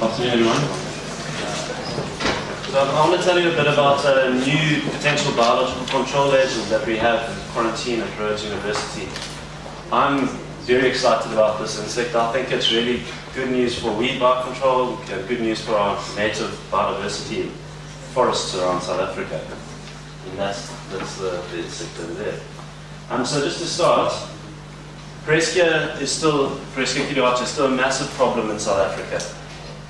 Afternoon, everyone. So I want to tell you a bit about a new potential biological control agent that we have in quarantine at Rhodes University. I'm very excited about this insect. I think it's really good news for weed control, good news for our native biodiversity forests around South Africa. And that's, that's the, the insect over there. Um, so just to start, Pereskia is still, aculeata is still a massive problem in South Africa.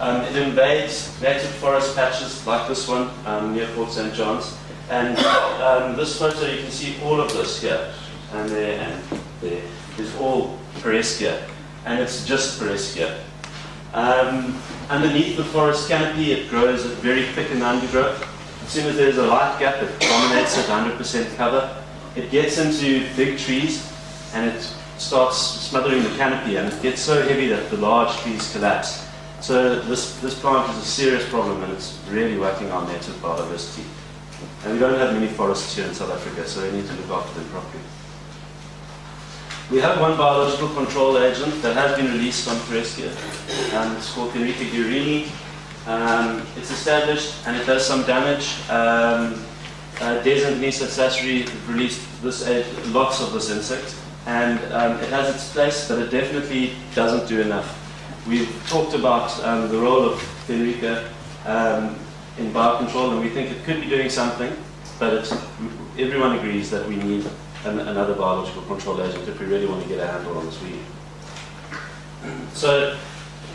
Um, it invades native forest patches like this one um, near Port St. John's. And um, this photo, you can see all of this here and there and there is all Pereskia. And it's just Pereskia. Um, underneath the forest canopy, it grows at very thick and undergrowth. As soon as there's a light gap, it dominates at 100% cover. It gets into big trees and it starts smothering the canopy and it gets so heavy that the large trees collapse. So this, this plant is a serious problem and it's really working on native biodiversity. And we don't have many forests here in South Africa, so we need to look after them properly. We have one biological control agent that has been released on Pereskia. and it's called Phenrica guerini. Um, it's established and it does some damage. Um, uh, Des and Denise at Sasri released this, uh, lots of this insect and um, it has its place, but it definitely doesn't do enough. We've talked about um, the role of Phenrica um, in biocontrol, and we think it could be doing something, but everyone agrees that we need an, another biological control agent if we really want to get a handle on this weed. So,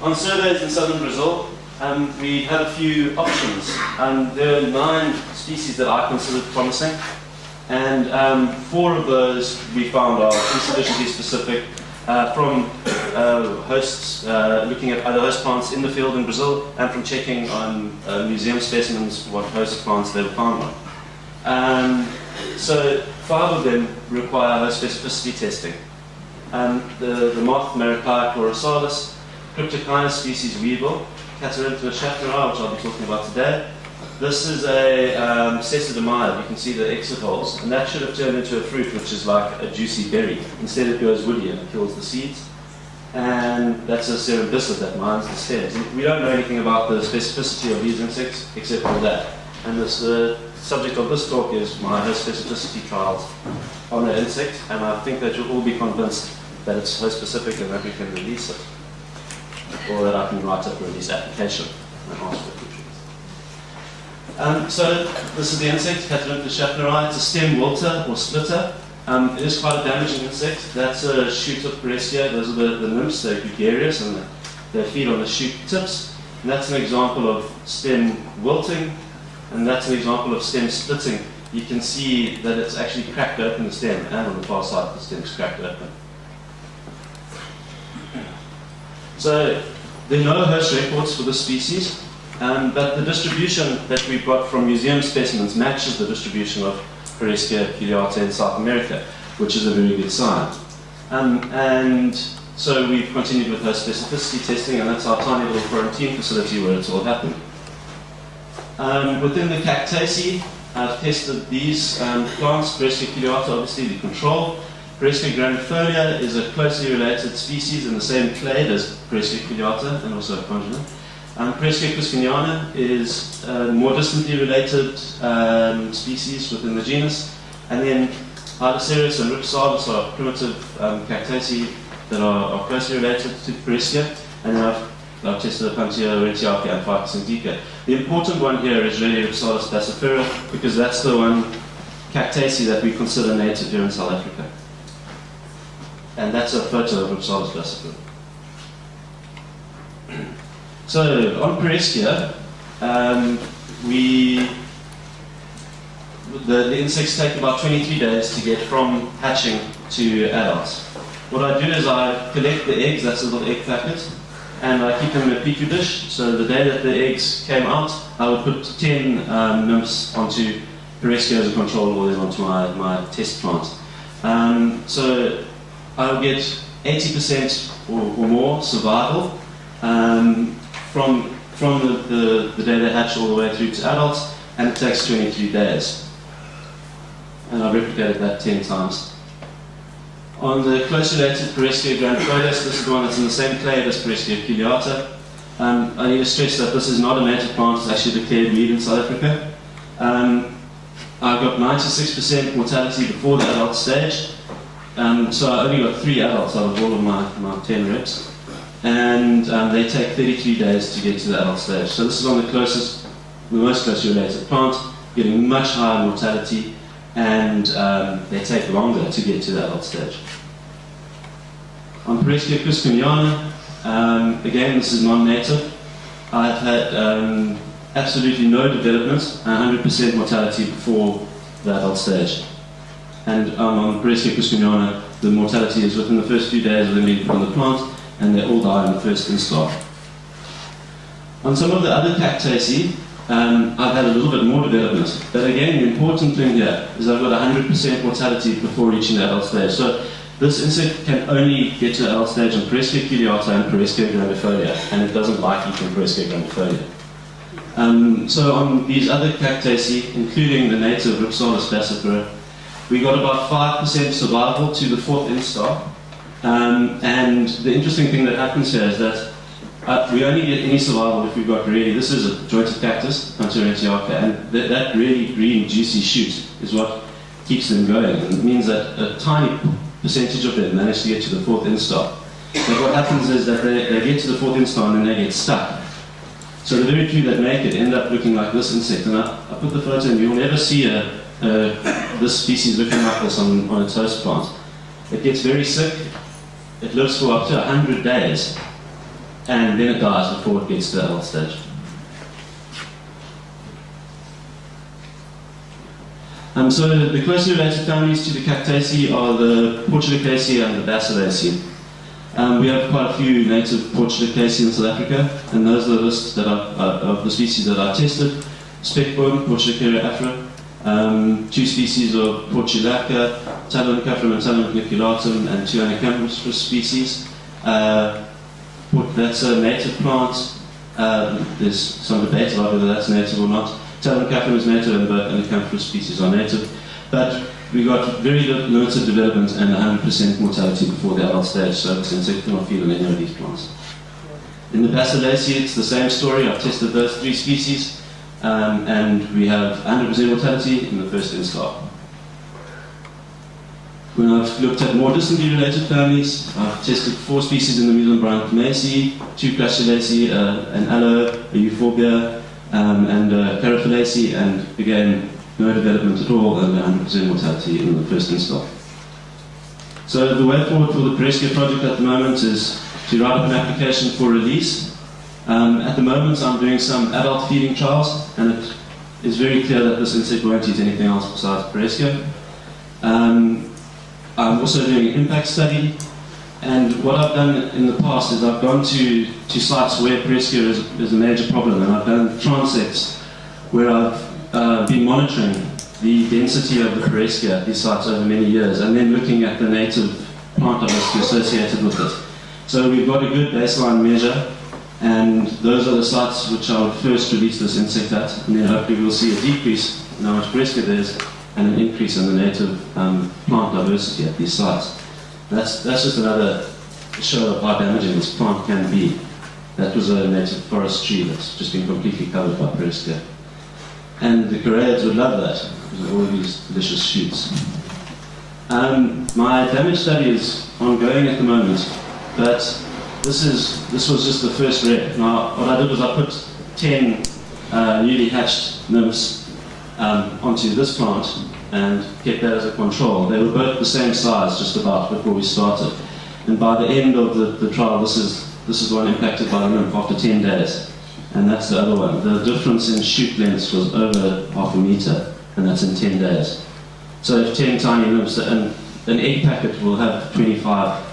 on surveys in southern Brazil, um, we had a few options. Um, there are nine species that I considered promising, and um, four of those we found are insufficiently specific uh, from uh, hosts, uh, looking at other host plants in the field in Brazil, and from checking on uh, museum specimens what host plants they were found on. Um, so five of them require host specificity testing. Um, the, the moth Maracayia chlorisalis, Cryptochina species weevil, Catorhintha schaffneri, which I'll be talking about today, this is a um, You can see the exit holes. And that should have turned into a fruit, which is like a juicy berry. Instead, it goes woody and it kills the seeds. And that's a cerambycid that mines the stems. And we don't know anything about the specificity of these insects except for that. And this, the subject of this talk is my host specificity trials on the insect. And I think that you'll all be convinced that it's host specific and that we can release it. Or that I can write up a release application and ask for. Um, so this is the insect, Catorhintha schaffneri. It's a stem wilter or splitter. Um, it is quite a damaging insect. That's a shoot of Pereskia. Those are the, the nymphs, they're gregarious and they feed on the shoot tips. And that's an example of stem wilting, and that's an example of stem splitting. You can see that it's actually cracked open the stem, and on the far side the stem's cracked open. So there are no host records for this species. Um, but the distribution that we've got from museum specimens matches the distribution of Pereskia aculeata in South America, which is a very good sign. Um, and so we've continued with our specificity testing, and that's our tiny little quarantine facility where it's all happened. Um, within the Cactaceae, I've tested these um, plants, Pereskia aculeata, obviously the control. Pereskia grandifolia is a closely related species in the same clade as Pereskia aculeata and also a congenant. Um, Pereskia is a more distantly related um, species within the genus. And then Hylocereus and Rhipsalis are primitive um, cactaceae that are, are, closely related to Pereskia. And then I've, I've tested Opuntia, retiaca, and Ficus indica. The important one here is really Rhipsalis baccifera because that's the one cactaceae that we consider native here in South Africa. And that's a photo of Rhipsalis baccifera. So on Pereskia, um, we the, the, insects take about 23 days to get from hatching to adults. What I do is I collect the eggs, that's a little egg packet, and I keep them in a petri dish. So the day that the eggs came out, I would put 10 um, nymphs onto Pereskia as a control or then onto my, my test plant. Um, so I'll get 80% or, or, more survival. Um, from, from the, the, the day they hatch all the way through to adults, and it takes 23 days. And I've replicated that 10 times. On the closely related Pereskia grandifolius, this is the one that's in the same clade as Pereskia aculeata. Um, I need to stress that this is not a native plant, it's actually declared weed in South Africa. Um, I got 96% mortality before the adult stage, um, so I only got three adults out of all of my, my 10 reps. And um, they take 33 days to get to the adult stage. So this is on the closest, the most closely related plant, getting much higher mortality, and um, they take longer to get to the adult stage. On Pereskia cusciniana, um, again, this is non-native. I've had um, absolutely no development, 100% mortality before the adult stage. And um, on Pereskia cusciniana, the mortality is within the first few days of them being on the plant, and they all die in the first instar. On some of the other cactaceae, um, I've had a little bit more development. But again, the important thing here is I've got 100% mortality before reaching the adult stage. So this insect can only get to the adult stage on Pereskia aculeata and Pereskia grandifolia, and it doesn't like eating Pereskia grandifolia. Um, so on these other cactaceae, including the native Rhipsalis baccifera, we got about 5% survival to the fourth instar. Um, and the interesting thing that happens here is that uh, we only get any survival if we've got really, this is a jointed cactus, Opuntia aurantiaca, and th that really green, juicy shoot is what keeps them going. And it means that a tiny percentage of them manage to get to the fourth instar. But what happens is that they, they get to the fourth instar and then they get stuck. So the very few that make it end up looking like this insect. And I, I put the photo in, you'll never see a, a, this species looking like this on, on its host plant. It gets very sick, it lives for up to 100 days, and then it dies before it gets to the adult stage. Um, so the closely related families to the Cactaceae are the Portulacaceae and the Basellaceae. Um, we have quite a few native Portulacaceae in South Africa, and those are the list that are, uh, of the species that I tested. Spekboom, Portulacaria afra, um, two species of Portulaca, Talinum caffrum and Talinum paniculatum, and two Anacampseros species. Uh, that's a native plant. Uh, there's some debate about whether that's native or not. Talinum caffrum is native and both Anacampseros species are native. But we got very limited development and 100% mortality before the adult stage, so it's insect cannot feed on any of these plants. In the Basellaceae, it's the same story. I've tested those three species, um, and we have 100% mortality in the first instar. When I've looked at more distantly related families, I've tested four species in the Muhlenbrand Macy, two Crassulaceae, uh, an aloe, a euphorbia, um, and a and again, no development at all, and 100% mortality in the first instar. So the way forward for the Pereskia project at the moment is to write up an application for release. Um, at the moment, I'm doing some adult feeding trials, and it is very clear that this insect won't eat anything else besides Pereskia. Um, I'm also doing an impact study, and what I've done in the past is I've gone to, to sites where Pereskia is, is a major problem, and I've done transects where I've uh, been monitoring the density of the Pereskia at these sites over many years, and then looking at the native plant diversity associated with it. So we've got a good baseline measure, and those are the sites which I would first release this insect at, and then hopefully we'll see a decrease in how much Pereskia there is, and an increase in the native um, plant diversity at these sites. That's, that's just another show of how damaging this plant can be. That was a native forest tree that's just been completely covered by Pereskia. And the Koreans would love that, of all these delicious shoots. Um, my damage study is ongoing at the moment, but this is this was just the first rep. Now, what I did was I put 10 uh, newly hatched nymphs um, onto this plant and kept that as a control. They were both the same size just about before we started. And by the end of the, the trial, this is, this is one impacted by the lymph after 10 days. And that's the other one. The difference in shoot lengths was over half a meter, and that's in 10 days. So if 10 tiny nymphs, and an egg packet will have 25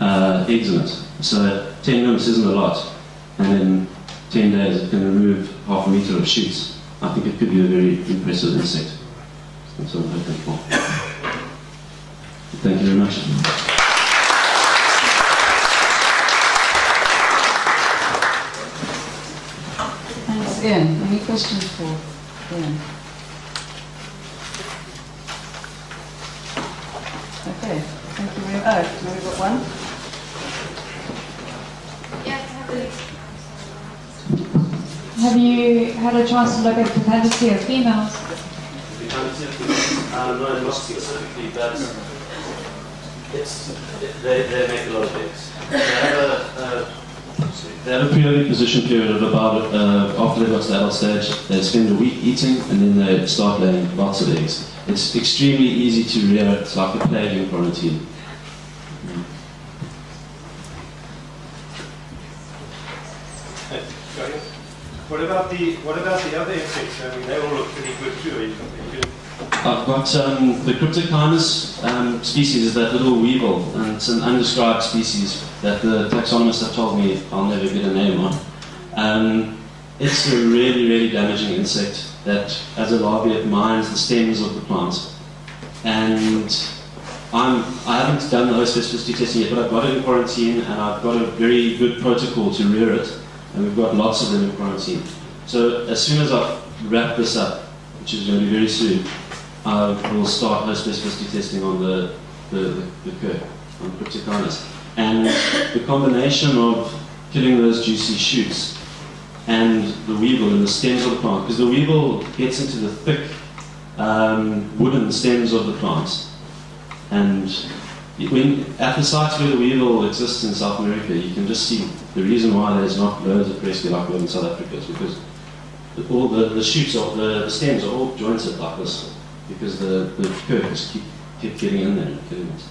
uh, eggs in it. So 10 nymphs isn't a lot. And in 10 days, it can remove half a meter of shoots. I think it could be a very impressive insect. That's what I'm hoping for. Thank you very much. Thanks, Iain. Any questions for Iain? Okay, thank you very much. Oh, have we got one? Have you had a chance to look at fecundity of females? Uh, no, not specifically, it's, they, they make a lot of eggs. They have a, a they have a periodic position period of about, uh, after they've got to the adult stage, they spend a week eating and then they start laying lots of eggs. It's extremely easy to rear, it's like a plague in quarantine. What about the what about the other insects? I mean, they all look pretty good too. I've got um, the Cryptochinus um, species, is that little weevil, and it's an undescribed species that the taxonomists have told me I'll never get a name on. Um, it's a really, really damaging insect that, as a larvae, it mines the stems of the plant. And I'm, I haven't done the host specificity testing yet, but I've got it in quarantine, and I've got a very good protocol to rear it, and we've got lots of them in quarantine. So as soon as I've wrapped this up, which is going to be very soon, I will start host specificity testing on the, the, the, the on Cryptochinus. And the combination of killing those juicy shoots and the weevil in the stems of the plant, because the weevil gets into the thick um, wooden stems of the plants. And when, at the sites where the weevil exists in South America, you can just see the reason why there's not loads of Pereskia like we in South Africa is because the, all the, the shoots, are, the, the stems are all jointed like this, because the, the curves keep, keep getting in there and killing it.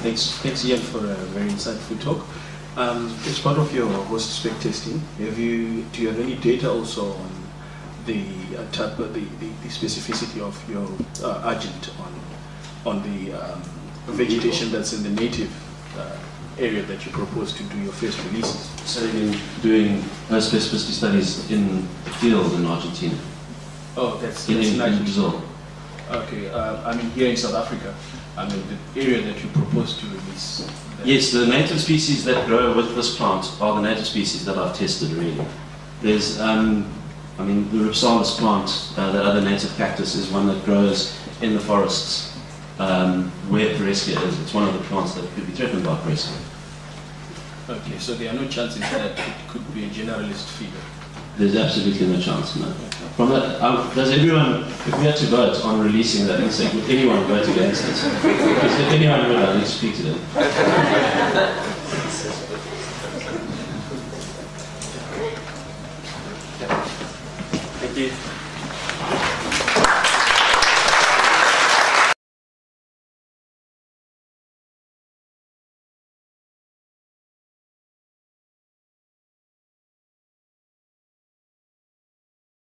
Thanks, thanks Iain for a very insightful talk. Um, as part of your host spec testing, have you do you have any data also on the uh, type of the, the, the specificity of your uh, agent on on the um, vegetation that's in the native uh, area that you propose to do your first releases? So you've been doing host specificity studies in the field in Argentina, Oh, that's, in, that's in, not in Brazil. Okay, uh, I mean here in South Africa, I mean the area that you propose to release. Yes, the native species that grow with this plant are the native species that I've tested really. There's, um, I mean, the Rhipsalis plant, uh, that other native cactus, is one that grows in the forests um, where Pereskia is. It's one of the plants that could be threatened by Pereskia. Okay, so there are no chances that it could be a generalist feeder. There's absolutely no chance, no. From that, um, does everyone, if we had to vote on releasing that insect, would anyone vote against it? Because if anyone would, I need to speak to them.